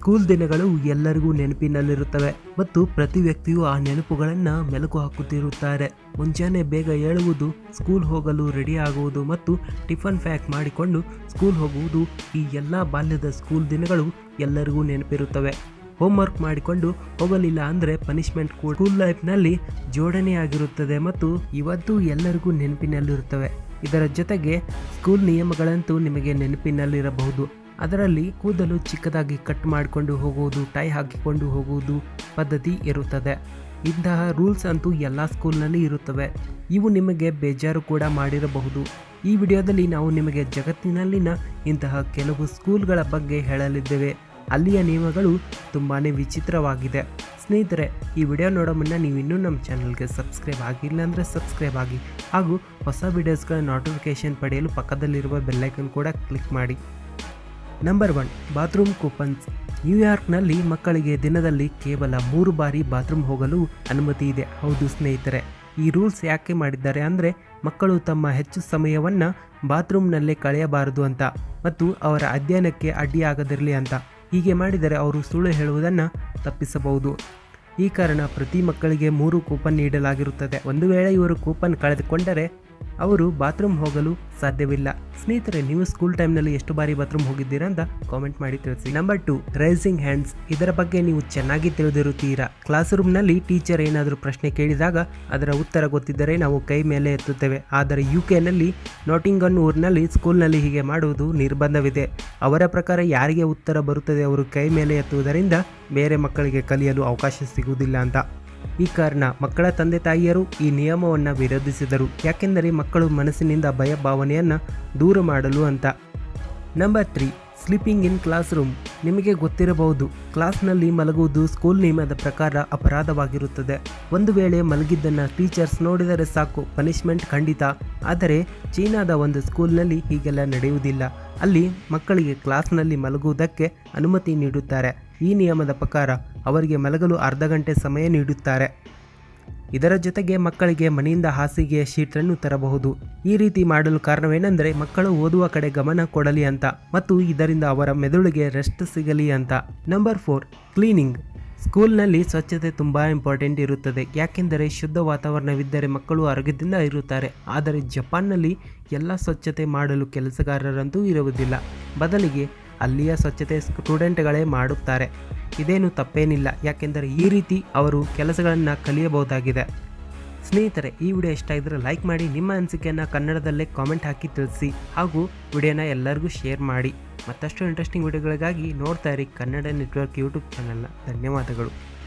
School ದಿನಗಳು ಎಲ್ಲರಿಗೂ ನೆನಪಿನಲ್ಲಿರುತ್ತವೆ ಮತ್ತು ಪ್ರತಿ ವ್ಯಕ್ತಿಯು ಆ ನೆನಪುಗಳನ್ನು ಮೆಲುಕು ಹಾಕುತ್ತಿರುತ್ತಾರೆ. ಮುಂಜಾನೆ ಬೇಗ ಏಳುವುದು, ಸ್ಕೂಲ್ ಹೋಗಲು ರೆಡಿ ಆಗುವುದು ಮತ್ತು ಟಿಫನ್ ಪ್ಯಾಕ್ ಮಾಡಿಕೊಂಡು ಸ್ಕೂಲ್ ಹೋಗುವುದು ಈ ಎಲ್ಲ ಬಾಲ್ಯದ ಸ್ಕೂಲ್ ದಿನಗಳು ಎಲ್ಲರಿಗೂ ನೆನಪಿರುತ್ತವೆ. ಹೋಮ್ವರ್ಕ್ ಮಾಡಿಕೊಂಡು ಹೋಗಲಿಲ್ಲ ಅಂದರೆ ಪನಿಷ್ಮೆಂಟ್ ಕೂಡ ಸ್ಕೂಲ್ ಲೈಫ್ನಲ್ಲಿ ಜೋಡಣೆಯಾಗಿರುತ್ತದೆ ಮತ್ತು ಇವತ್ತು ಎಲ್ಲರಿಗೂ ನೆನಪಿನಲ್ಲಿರುತ್ತವೆ. ಇದರ ಜೊತೆಗೆ ಸ್ಕೂಲ್ ನಿಯಮಗಳಂತೂ ನಿಮಗೆ ನೆನಪಿನಲ್ಲಿರಬಹುದು. ಅದರಲ್ಲಿ ಕೂದಲು ಚಿಕ್ಕದಾಗಿ ಕಟ್ ಮಾಡಿಕೊಂಡು ಹೋಗುವುದು, ಟೈ ಹಾಕಿಕೊಂಡು ಹೋಗುವುದು ಪದ್ಧತಿ ಇರುತ್ತದೆ. ಇಂತಹ ರೂಲ್ಸ್ ಅಂತೂ ಎಲ್ಲ ಸ್ಕೂಲ್ನಲ್ಲಿ ಇರುತ್ತವೆ. ಇವು ನಿಮಗೆ ಬೇಜಾರು ಕೂಡ ಮಾಡಿರಬಹುದು. ಈ ವಿಡಿಯೋದಲ್ಲಿ ನಾವು ನಿಮಗೆ ಜಗತ್ತಿನಲ್ಲಿನ ಇಂತಹ ಕೆಲವು ಸ್ಕೂಲ್ಗಳ ಬಗ್ಗೆ ಹೇಳಲಿದ್ದೇವೆ. ಅಲ್ಲಿಯ ನಿಯಮಗಳು ತುಂಬಾ ವಿಚಿತ್ರವಾಗಿದೆ. ಸ್ನೇಹಿತರೆ, ಈ ವಿಡಿಯೋ ನೋಡೋ ಮುನ್ನ ನೀವು ಇನ್ನೂ ನಮ್ಮ ಚಾನಲ್ಗೆ ಸಬ್ಸ್ಕ್ರೈಬ್ ಆಗಿಲ್ಲ ಅಂದರೆ ಸಬ್ಸ್ಕ್ರೈಬ್ ಆಗಿ. ಹಾಗೂ ಹೊಸ ವಿಡಿಯೋಸ್ಗಳ ನೋಟಿಫಿಕೇಷನ್ ಪಡೆಯಲು ಪಕ್ಕದಲ್ಲಿರುವ ಬೆಲ್ಲೈಕನ್ ಕೂಡ ಕ್ಲಿಕ್ ಮಾಡಿ. Number one, bathroom coupons. ನ್ಯೂಯಾರ್ಕ್ನಲ್ಲಿ ಮಕ್ಕಳಿಗೆ ದಿನದಲ್ಲಿ ಕೇವಲ ಮೂರು ಬಾರಿ ಬಾತ್ರೂಮ್ ಹೋಗಲು ಅನುಮತಿ ಇದೆ. ಹೌದು ಸ್ನೇಹಿತರೆ, ಈ ರೂಲ್ಸ್ ಯಾಕೆ ಮಾಡಿದ್ದಾರೆ ಅಂದರೆ ಮಕ್ಕಳು ತಮ್ಮ ಹೆಚ್ಚು ಸಮಯವನ್ನು ಬಾತ್ರೂಮ್ನಲ್ಲೇ ಕಳೆಯಬಾರದು ಅಂತ ಮತ್ತು ಅವರ ಅಧ್ಯಯನಕ್ಕೆ ಅಡ್ಡಿಯಾಗದಿರಲಿ ಅಂತ. ಹೀಗೆ ಮಾಡಿದರೆ ಅವರು ಸುಳ್ಳು ಹೇಳುವುದನ್ನು ತಪ್ಪಿಸಬಹುದು. ಈ ಕಾರಣ ಪ್ರತಿ ಮಕ್ಕಳಿಗೆ ಮೂರು ಕೂಪನ್ ನೀಡಲಾಗಿರುತ್ತದೆ. ಒಂದು ವೇಳೆ ಇವರು ಕೂಪನ್ ಕಳೆದುಕೊಂಡರೆ ಅವರು ಬಾತ್ರೂಮ್ ಹೋಗಲು ಸಾಧ್ಯವಿಲ್ಲ. ಸ್ನೇಹಿತರೆ, ನೀವು ಸ್ಕೂಲ್ ಟೈಮ್ನಲ್ಲಿ ಎಷ್ಟು ಬಾರಿ ಬಾತ್ರೂಮ್ ಹೋಗಿದ್ದೀರಾ ಅಂತ ಕಾಮೆಂಟ್ ಮಾಡಿ ತಿಳಿಸಿ. ನಂಬರ್ ಟು ರೈಸಿಂಗ್ ಹ್ಯಾಂಡ್ಸ್ ಇದರ ಬಗ್ಗೆ ನೀವು ಚೆನ್ನಾಗಿ ತಿಳಿದಿರುತ್ತೀರಾ? ಕ್ಲಾಸ್ ರೂಮ್ನಲ್ಲಿ ಟೀಚರ್ ಏನಾದರೂ ಪ್ರಶ್ನೆ ಕೇಳಿದಾಗ ಅದರ ಉತ್ತರ ಗೊತ್ತಿದ್ದರೆ ನಾವು ಕೈ ಮೇಲೆ ಎತ್ತುತ್ತೇವೆ. ಆದರೆ ಯು ಕೆನಲ್ಲಿ ನಾಟಿಂಗನ್ ಊರಿನಲ್ಲಿ ಸ್ಕೂಲ್ನಲ್ಲಿ ಹೀಗೆ ಮಾಡುವುದು ನಿರ್ಬಂಧವಿದೆ. ಅವರ ಪ್ರಕಾರ ಯಾರಿಗೆ ಉತ್ತರ ಬರುತ್ತದೆ ಅವರು ಕೈ ಮೇಲೆ ಎತ್ತುವುದರಿಂದ ಬೇರೆ ಮಕ್ಕಳಿಗೆ ಕಲಿಯಲು ಅವಕಾಶ ಸಿಗುವುದಿಲ್ಲ ಅಂತ. ಈ ಕಾರಣ ಮಕ್ಕಳ ತಂದೆ ತಾಯಿಯರು ಈ ನಿಯಮವನ್ನು ವಿರೋಧಿಸಿದರು. ಯಾಕೆಂದರೆ ಮಕ್ಕಳು ಮನಸ್ಸಿನಿಂದ ಭಯ ಭಾವನೆಯನ್ನು ದೂರ ಮಾಡಲು ಅಂತ. Number three sleeping in classroom ನಿಮಗೆ ಗೊತ್ತಿರಬಹುದು, ಕ್ಲಾಸ್ನಲ್ಲಿ ಮಲಗುವುದು ಸ್ಕೂಲ್ ನಿಯಮದ ಪ್ರಕಾರ ಅಪರಾಧವಾಗಿರುತ್ತದೆ. ಒಂದು ವೇಳೆ ಮಲಗಿದ್ದನ್ನು ಟೀಚರ್ಸ್ ನೋಡಿದರೆ ಸಾಕು ಪನಿಷ್ಮೆಂಟ್ ಖಂಡಿತ. ಆದರೆ ಚೀನಾದ ಒಂದು ಸ್ಕೂಲ್ನಲ್ಲಿ ಹೀಗೆಲ್ಲ ನಡೆಯುವುದಿಲ್ಲ. ಅಲ್ಲಿ ಮಕ್ಕಳಿಗೆ ಕ್ಲಾಸ್ನಲ್ಲಿ ಮಲಗುವುದಕ್ಕೆ ಅನುಮತಿ ನೀಡುತ್ತಾರೆ. ಈ ನಿಯಮದ ಪ್ರಕಾರ ಅವರಿಗೆ ಮಲಗಲು ಅರ್ಧ ಗಂಟೆ ಸಮಯ ನೀಡುತ್ತಾರೆ. ಇದರ ಜೊತೆಗೆ ಮಕ್ಕಳಿಗೆ ಮನೆಯಿಂದ ಹಾಸಿಗೆಯ ಶೀಟನ್ನು ತರಬಹುದು. ಈ ರೀತಿ ಮಾಡಲು ಕಾರಣವೇನೆಂದರೆ ಮಕ್ಕಳು ಓದುವ ಕಡೆ ಗಮನ ಕೊಡಲಿ ಅಂತ ಮತ್ತು ಇದರಿಂದ ಅವರ ಮೆದುಳಿಗೆ ರೆಸ್ಟ್ ಸಿಗಲಿ ಅಂತ. ನಂಬರ್ ಫೋರ್ ಕ್ಲೀನಿಂಗ್ ಸ್ಕೂಲ್ನಲ್ಲಿ ಸ್ವಚ್ಛತೆ ತುಂಬ ಇಂಪಾರ್ಟೆಂಟ್ ಇರುತ್ತದೆ. ಯಾಕೆಂದರೆ ಶುದ್ಧ ವಾತಾವರಣವಿದ್ದರೆ ಮಕ್ಕಳು ಆರೋಗ್ಯದಿಂದ ಇರುತ್ತಾರೆ. ಆದರೆ ಜಪಾನ್ನಲ್ಲಿ ಎಲ್ಲ ಸ್ವಚ್ಛತೆ ಮಾಡಲು ಕೆಲಸಗಾರರಂತೂ ಇರುವುದಿಲ್ಲ. ಬದಲಿಗೆ ಅಲ್ಲಿಯ ಸ್ವಚ್ಛತೆ ಸ್ಟೂಡೆಂಟ್ಗಳೇ ಮಾಡುತ್ತಾರೆ. ಇದೇನು ತಪ್ಪೇನಿಲ್ಲ. ಯಾಕೆಂದರೆ ಈ ರೀತಿ ಅವರು ಕೆಲಸಗಳನ್ನು ಕಲಿಯಬಹುದಾಗಿದೆ. ಸ್ನೇಹಿತರೆ, ಈ ವಿಡಿಯೋ ಇಷ್ಟ ಇದ್ದರೆ ಲೈಕ್ ಮಾಡಿ, ನಿಮ್ಮ ಅನಿಸಿಕೆಯನ್ನು ಕನ್ನಡದಲ್ಲೇ ಕಾಮೆಂಟ್ ಹಾಕಿ ತಿಳಿಸಿ ಹಾಗೂ ವಿಡಿಯೋನ ಎಲ್ಲರಿಗೂ ಶೇರ್ ಮಾಡಿ. ಮತ್ತಷ್ಟು ಇಂಟ್ರೆಸ್ಟಿಂಗ್ ವಿಡಿಯೋಗಳಿಗಾಗಿ ನೋಡ್ತಾ ಇರಿ ಕನ್ನಡ ನೆಟ್ವರ್ಕ್ ಯೂಟ್ಯೂಬ್ ಚಾನಲ್ನ. ಧನ್ಯವಾದಗಳು.